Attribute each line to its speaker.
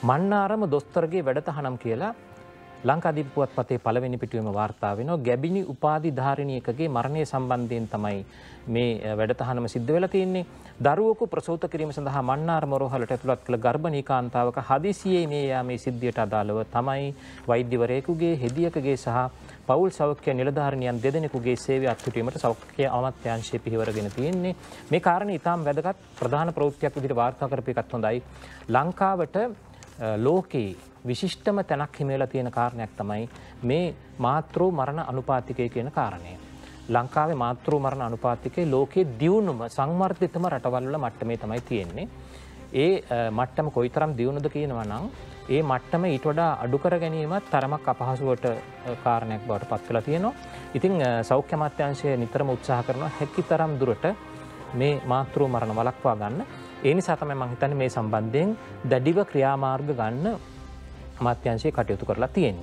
Speaker 1: මන්නාරම දොස්තරගේ වැඩතහනම් කියලා ලංකාදීපුවත් පතේ පළවෙනි පිටුවම වාර්තා වෙනවා. ගැබිනි උපාධි ධාරණයකගේ මරණය සම්බන්ධයෙන් තමයි මේ වැඩතහනම සිද්ධ වෙලා තියෙන්නේ. දරුවකු ප්‍රසූත කිරීම සඳහා මන්නාර මොරෝහලට ඇතුළත් කළ ගර්භණී කාන්තාවක හදිසියේ මේ යාමේ සිද්ධියට අදාළව තමයි වෛද්‍යවරයෙකුගේ හෙදියකගේ සහ පවුල් සෞඛ්‍ය නිලධාරණයන් දෙදෙනෙකුගේ සේවය අත්හිටුවීමට සෞඛ්‍ය අමාත්‍යාංශය පිහිවරගෙන තියෙන්නේ. මේ කාරණේ ඉතාම වැදගත්. ප්‍රධාන ප්‍රවෘත්තියක් විදිහට වාර්තා කරපු එකත් හොඳයි. ලංකාවට ලෝකයේ විශිෂ්ටම තැනක් හිමේලා තියෙන කාරණයක් තමයි මේ මාතෘ මරණ අනුපාතිකය කියන කාරණය. ලංකාවේ මාතෘ මරණ අනුපාතිකේ ලෝකයේ දියුණුම සංවර්ධිතම රටවල්වල මට්ටමේ තමයි තියෙන්නේ. ඒ මට්ටම කොයිතරම් දියුණුද කියනවා නම් ඒ මට්ටම ඊට වඩා අඩු කර ගැනීමත් තරමක් අපහසුවට කාරණයක් බවට පත් වෙලා තියෙනවා. ඉතින් සෞඛ්‍ය අමාත්‍යාංශය නිතරම උත්සාහ කරනවා හැකි තරම් දුරට මේ මාතෘ මරණ වළක්වා ගන්න. ඒ නිසා තමයි මම හිතන්නේ මේ සම්බන්ධයෙන් දැඩිව ක්‍රියාමාර්ග ගන්න අමාත්‍යංශයේ කටයුතු කරලා තියෙන්නේ.